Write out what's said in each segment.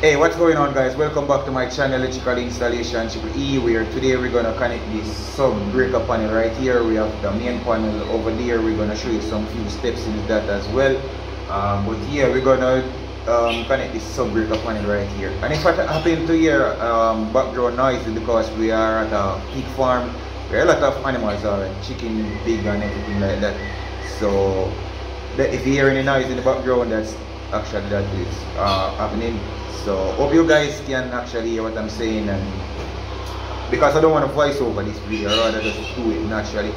Hey, what's going on guys? Welcome back to my channel Electrical Installation E where today we're gonna connect this sub breaker panel right here. We have the main panel over there. We're gonna show you some few steps in that as well. Um, but yeah, we're gonna um, connect this sub breaker panel right here. And if I happen to hear um, background noise because we are at a pig farm. There are a lot of animals are like chicken, pig and everything like that. So if you hear any noise in the background that's actually that is uh, happening. So hope you guys can actually hear what I'm saying and because I don't want to voice over this video rather just do it naturally.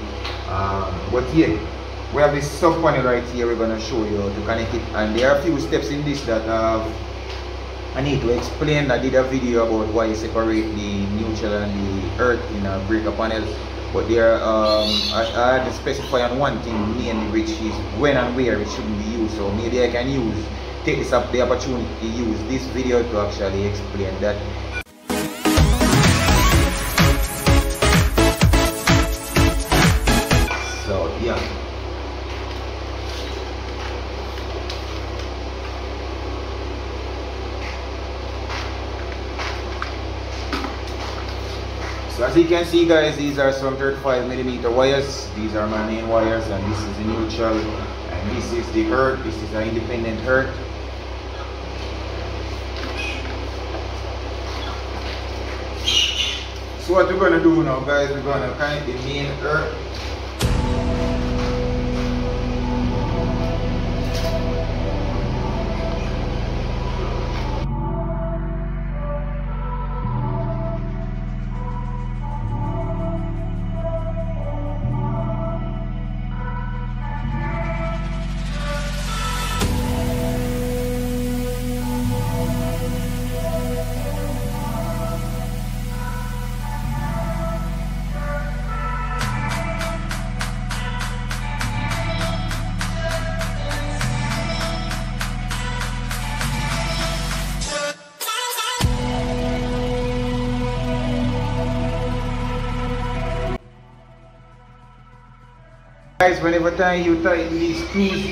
Um, but yeah we have this sub panel right here we're gonna show you to connect it. And there are a few steps in this that uh, I need to explain. I did a video about why you separate the neutral and the earth in a breaker panel. But there um, I, I had to specify on one thing mainly which is when and where it shouldn't be used. So maybe I can use take this up the opportunity to use this video to actually explain that so yeah So as you can see guys, these are some 35 millimeter wires. These are my main wires and this is the neutral and this is the earth. This is an independent earth. So what we're gonna do now guys, we're gonna connect the main earth Guys, whenever time you tighten these screws,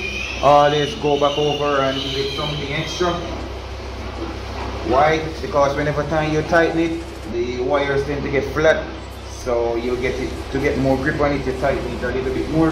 always go back over and get something extra. Why? Because whenever time you tighten it, the wires tend to get flat. So you get it to get more grip on it, you tighten it a little bit more.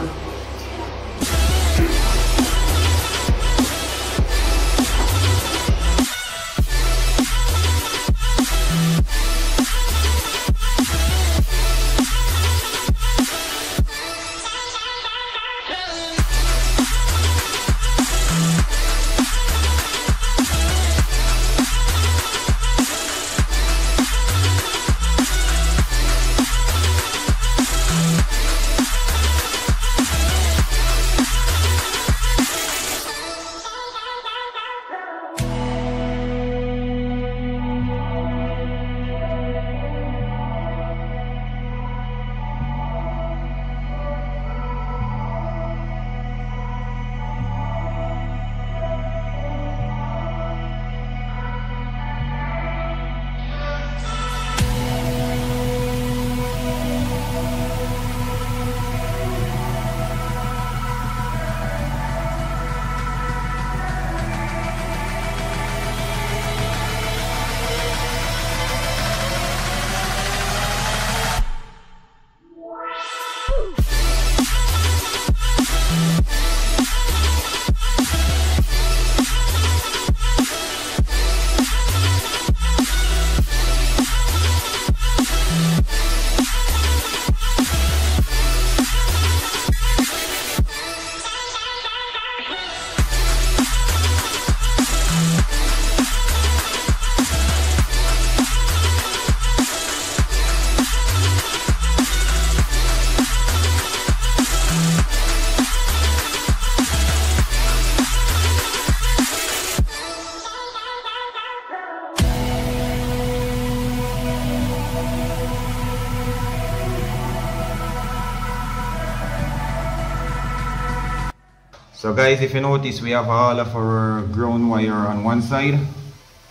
So guys, if you notice, we have all of our ground wire on one side,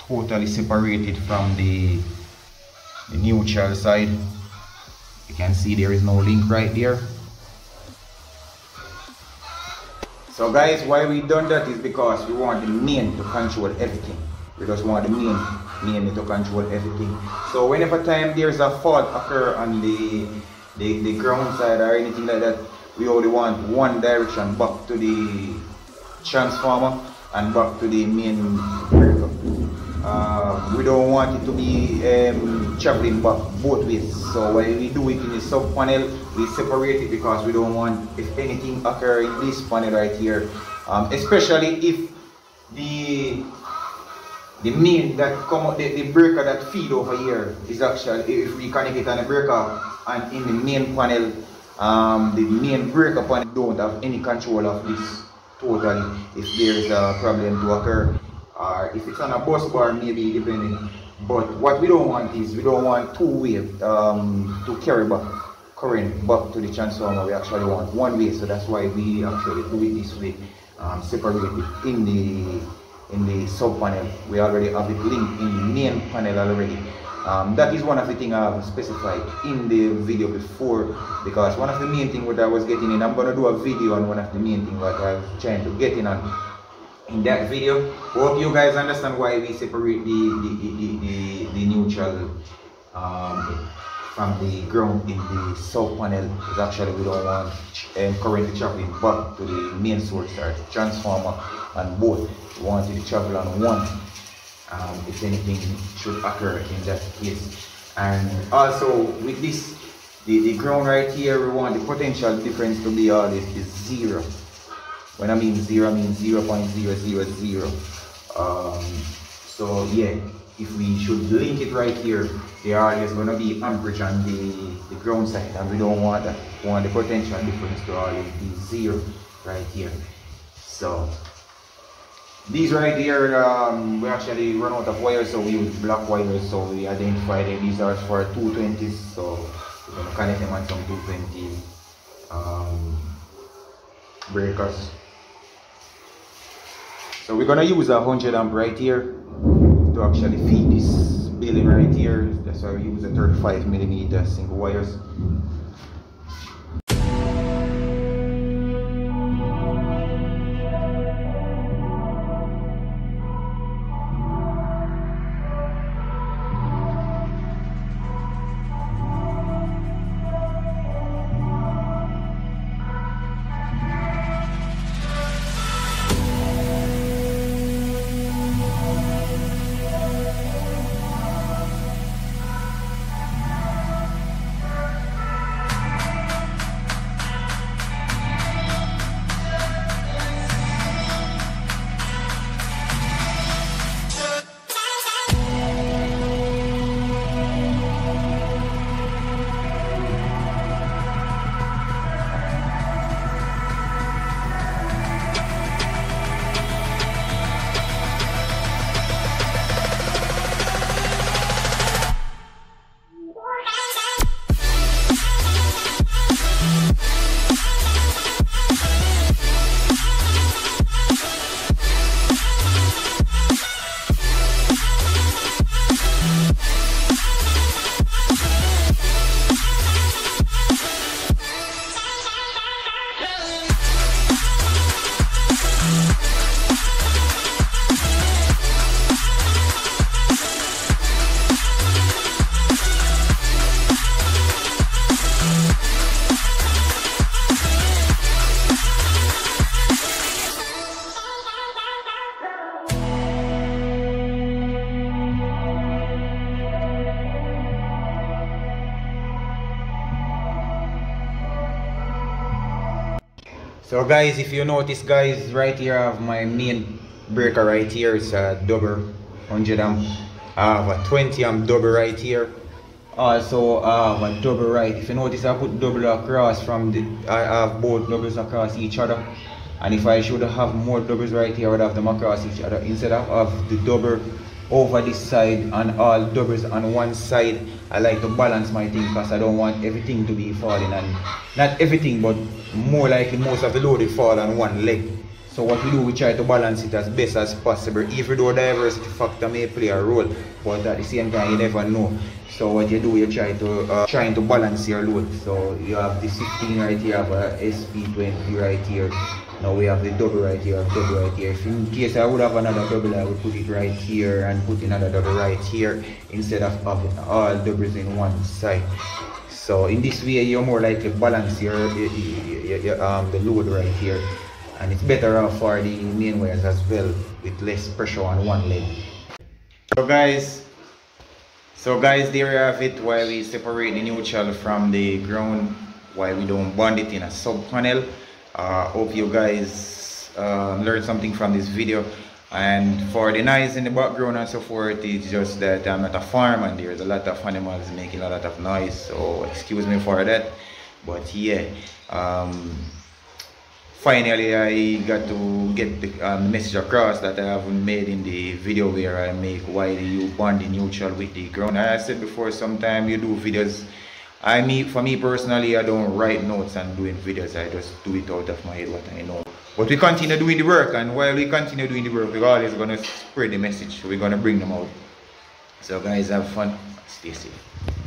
totally separated from the, the neutral side. You can see there is no link right there. So guys, why we done that is because we want the main to control everything. we just want the main mainly to control everything. So whenever time there's a fault occur on the, the, the ground side or anything like that, we only want one direction back to the transformer and back to the main breaker. Uh, we don't want it to be um, traveling back both ways. So when we do it in the sub panel, we separate it because we don't want if anything occur in this panel right here, um, especially if the the main that come out, the, the breaker that feed over here is actually, if we connect it on the breaker and in the main panel, um, the main breaker panel don't have any control of this totally if there is a problem to occur or if it's on a bus bar maybe depending but what we don't want is we don't want two way um, to carry back current back to the transformer we actually want one way so that's why we actually do it this way um, in the in the sub panel. We already have it linked in the main panel already. Um, that is one of the things I have specified in the video before because one of the main things what I was getting in, I'm going to do a video on one of the main things what I was trying to get in on in that video. Hope you guys understand why we separate the, the, the, the, the neutral um, from the ground in the sub panel is actually we don't want um, current traveling back to the main source or transformer and both we want it to travel on one um, if anything should occur in that case and also with this the, the ground right here we want the potential difference to be always is zero when I mean zero I mean 0 0.000 um, so yeah if we should link it right here, the are is going to be amperage on the, the ground side and we don't want that. We want the potential difference to always be zero right here. So these right here, um, we actually run out of wires so we use black wires so we identify them. These are for 220s so we're going to connect them on some 220 um, breakers. So we're going to use a 100 amp right here to actually feed this building right here. That's why we use a 35 millimeter single wires. So guys, if you notice guys, right here I have my main breaker right here. It's a double 100 amp. I have a 20 amp double right here. Also I have a double right. If you notice I put double across from the, I have both doubles across each other. And if I should have more doubles right here, I would have them across each other. Instead of have the double over this side and all doubles on one side, I like to balance my thing because I don't want everything to be falling and not everything but more likely most of the load will fall on one leg. So what we do, we try to balance it as best as possible. Even though diversity factor may play a role, but at the same time you never know. So what you do, you try to uh, trying to balance your load. So you have the 16 right here, you have a SP20 right here, now we have the double right here double right here. If in case i would have another double i would put it right here and put another double right here instead of having all doubles in one side. So in this way you're more likely balance your, your, your, your um, the load right here. And it's better for the main wires as well with less pressure on one leg. So guys so guys there you have it while we separate the neutral from the ground while we don't bond it in a sub panel uh, hope you guys uh, learned something from this video. And for the noise in the background and so forth it's just that I'm at a farm and there's a lot of animals making a lot of noise. So excuse me for that. But yeah um, finally I got to get the um, message across that I haven't made in the video where I make why you bond the neutral with the ground. I said before sometimes you do videos I mean for me personally I don't write notes and doing videos. I just do it out of my head what I know. But we continue doing the work and while we continue doing the work we're always gonna spread the message. We're gonna bring them out. So guys have fun. Stay safe